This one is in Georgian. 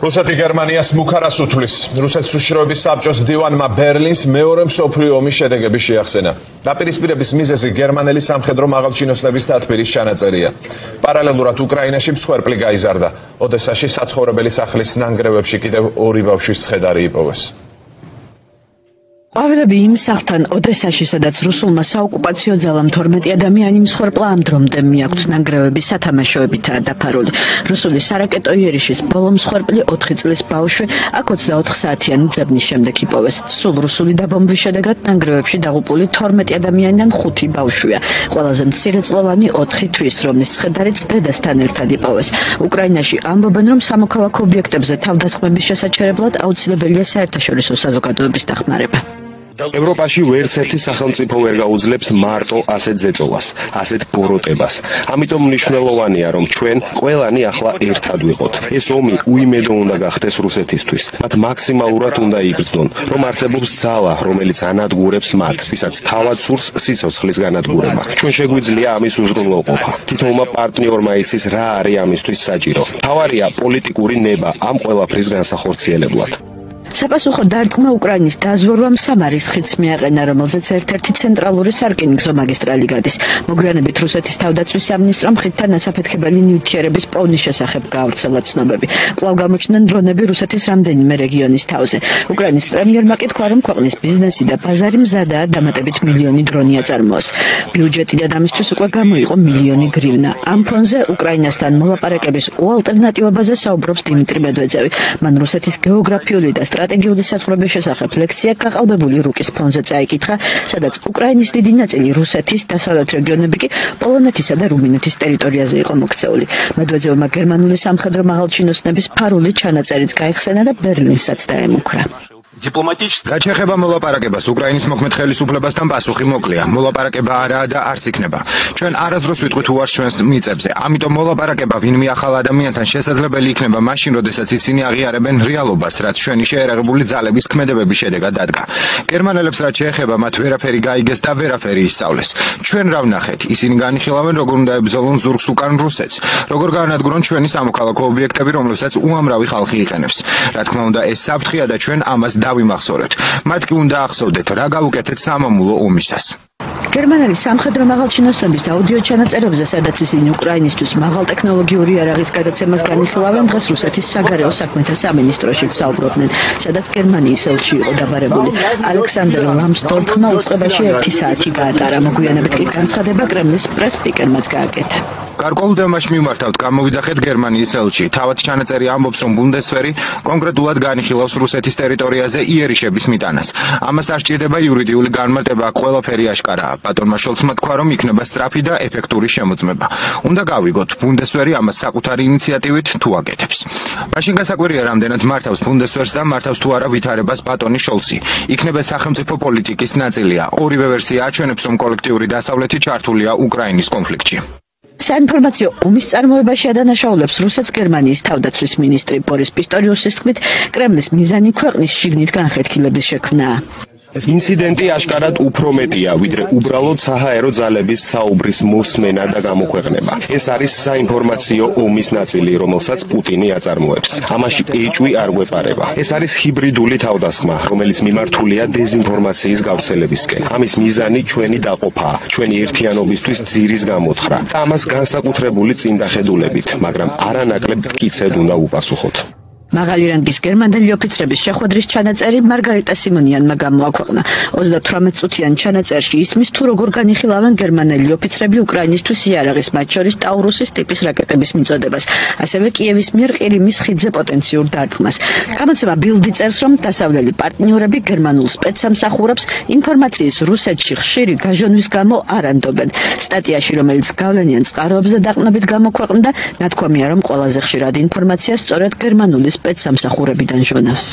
რუსეთი გერმანიას მუქარას უთვლის. რუსეთის უშიშროების საბჭოს დივანმა ბერლინს მეორე მსოფლიო ომის შედეგები შეახსენა. დაპირისპირების მიზეზი გერმანელი სამხედრო მაღალჩინოსნების დათბირის ჩანაწერია. პარალელურად უკრაინაში მსხვერპლი გაიზარდა. ოდესაში საცხოვრებელი სახლის ნანგრევებში კიდევ ორი ბავშვის ცხედარი იპოვეს. ყვავილები იმ სახლთან ოდესაში, სადაც რუსულმა საოკუპაციო ძალამ 12 ადამიანი მსხვერპლა ამ დრომდე მიაქვთ ნანგრევების სათამაშოებითაა დაფარული. რუსული სარაკეტო იერიშის ბოლო მსხვერპლი 4 წლის ბავშვი აქ 24 საათიანი ძებნის შემდეგ იპოვეს. სულ რუსული დაბომბვის შედეგად ნანგრევებში დაღუპული 12 ადამიანიდან 5 ბავშვია. ყველაზე მცირეწლოვანი 4 თვის, რომლის ცხედარიც დედასთან ერთად იპოვეს. უკრაინაში ამბობენ, რომ სამოქალაქო ობიექტებზე თავდასხმების შესაჩერებლად აუცილებელია საერთაშორისო საზოგადოების დახმარება. ევროპაში ვერც ერთი სახელმწიფო ვერ გაუძლებს მარტო ასეთ ზეწოლას, ასეთ ბოროტებას. ამიტომ მნიშვნელოვანია, რომ ჩვენ ყველანი ახლა ერთად ვიყოთ. ეს ომი უიმედო უნდა გახდეს რუსეთისთვის. მათ მაქსიმალურად უნდა იგრძნონ, რომ არსებობს ძალა, რომელიც ანადგურებს მათ, ვისაც თავად სურს სიცოცხლის განადგურება. ჩვენ შეგვიძლია ამის უზრუნველყოფა. თითოეულმა პარტნიორმა იცის რა არის ამისთვის საჭირო. თავარია პოლიტიკური ნება ამ ყველაფრის განსახორციელებლად. საპასუხო დარტყმა უკრაინის დაზვერვამ სამარის ხიდს მიაყენა, რომელზეც ერთ-ერთი ცენტრალური სარკინიგზო მაგისტრალი გადის. მოგვიანებით რუსეთის თავდაცვის სამინისტრომ ხიდთან ასაფეთქებელი ნივთიერების პოვნის შესახებ გაავრცელა ცნობები. კვლავ გამოჩნდნენ დრონები რუსეთის რამდენიმე რეგიონის თავზე. უკრაინის პრემიერმა კითხვა, რომ ქვეყნის ბიზნესი და ბაზარი მზადაა დამატებით მილიონი დრონი აწარმოოს. ბიუჯეტი და ამისთვის უკვე გამოიყო მილიონი გრივნა. ამ ფონზე უკრაინასთან მოლაპარაკების უალტერნატივობაზე საუბრობს დიმიტრი მედვედევი. მან რუსეთის გეოგრაფიული და სტრატეგიული საზღვრების შესახებ ლექცია გაყალბებული რუკის ფონზე წაიკითხა, სადაც უკრაინის დიდი ნაწილი რუსეთის დასავლეთ რეგიონები კი პოლონეთისა და რუმინეთის ტერიტორიაზე იყო მოქცეული. მედვედევმა გერმანული სამხედრო მაღალჩინოსნების ფარული ჩანაწერიც გაიხსენა და ბერლინსაც დაემუქრა. დიპლომატიჩ რაც შეეხება მოლაპარაკებას? უკრაინის მოქმედ ხელისუფლებასთან პასუხი მოკლეა. მოლაპარაკება არაა და არც იქნება. ჩვენ არასდროს ვიტყვით უარს ჩვენს მიწებზე. ამიტომ მოლაპარაკება ვინმე ახალ ადამიანთან შესაძლებელი იქნება მაშინ როდესაც ისინი აღიარებენ რეალობას რაც ჩვენი შეერაღებული ძალების ქმედებების შედეგად დადგა. გერმანელებს რაც შეეხება მათ ვერაფერი გაიგეს და ვერაფერი ისწავლეს. ჩვენ რა ვნახეთ? ისინი განიხილავენ როგორ უნდა ებრძოლონ ზურგს უკან რუსეთს? როგორ განადგურონ ჩვენი სამოქალაქო ობიექტები რომლებსაც უამრავი ხალხი იყენებს? რა თქმა უნდა ეს საფრთხეა და ჩვენ ამას დავიმახსოვრეთ. მათ კი უნდა ახსოვდეთ რა გავუკეთეთ სამამულო ომისას. გერმანელი სამხედრო მაღალჩინოსნების აუდიო ჩანაწერებზე, სადაც ისინი უკრაინისტვის მაღალტექნოლოგიური არაღის გადაცემას განიხილავენ, დღეს რუსეთის საგარეო საქმეთა სამინისტროში საუბრობდნენ, სადაც გერმანიის ელჩი იყო დაბარებული. ალექსანდრ ლამსდორფმა უწყებაში 1 საათი გაატარა, მოგვიანებით კი განცხადება კრემლის პრესპიკერმაც გააკეთა. გარკვეულ დემაში მიმართავთ გამოვიძახეთ გერმანიის ელჩი. თავად ჩანაწერი ამბობს, რომ ბუნდესვერი კონკრეტულად განიხილავს რუსეთის ტერიტორიაზე იერიშების მიტანას. ამას არ სჭირდება იურიდიული განმარტება, ყველაფერი აშკარაა. ბატონმა შოლცმა თქვა, რომ იქნება სწრაფი და ეფექტური შემოწმება. უნდა გავიგოთ, ბუნდესვერი ამას საკუთარი ინიციატივით თუ აკეთებს. მაშინ გასაკვირია, რამდენად მართავს ბუნდესვერს და მართავს თუ არა ვითარებას ბატონი შოლცი. იქნება სახელმწიფო პოლიტიკის ნაწილია. ორივე ვერსია აჩვენებს, რომ კოლექტიური დასავლეთი ჩართულია უკრაინის კონფლიქტში. საინფორმაციო ომის წარმოებაში ადანაშაულებს რუსეთს გერმანიის თავდაცვის მინისტრი ბორის პისტორიუსის თქმით კრემლის მიზანი ქვეყნის შიგნით განხეთქილების შექმნაა ინციდენტი აშკარად უფრო მეტია, ვიდრე უბრალოდ საჰაერო ძალების საუბრის მოსმენა და გამოქვეყნება. ეს არის საინფორმაციო ომის ნაწილი, რომელსაც პუტინი აწარმოებს. ამაში ეჭვი არ გვეპარება. ეს არის ჰიბრიდული თავდასხმა, რომელიც მიმართულია დეზინფორმაციის გავრცელებისკენ. ამის მიზანი ჩვენი დაყოფაა, ჩვენი ერთიანობისთვის ძირის გამოთხრა და ამას განსაკუთრებული წინდახედულებით, მაგრამ არანაკლებ კიცედ უნდა უპასუხოთ. მაღალი რანგის გერმანელი ოფიცრების შეხვედრის ჩანაწერი მარგარიტა სიმონიანმა გამოაქვეყნა. 38 წუთიან ჩანაწერში ისმის თუ როგორ განიხილავენ გერმანელი ოფიცრები უკრაინისტვის იარაღის მათ შორის ტაურუსის ტიპის რაკეტების მიწოდებას, ასევე კიევის მიერ ყირიმის ხიდზე პოტენციურ დარტყმას. გამოცემა ბილდი წერს, რომ დასავლელი პარტნიორები გერმანულ სპეცსამსახურებს ინფორმაციის რუსეთში ხშირი გაჟონვის გამო არ ანდობენ. სტატიაში, რომელიც გავლენიან წყაროებზე დაყნობით გამოქვეყნდა, ნათქვამია, რომ ყველაზე ხშირად ინფორმაცია სწორედ გერმანულის სპეცსამსახურებიდან ჟონავს.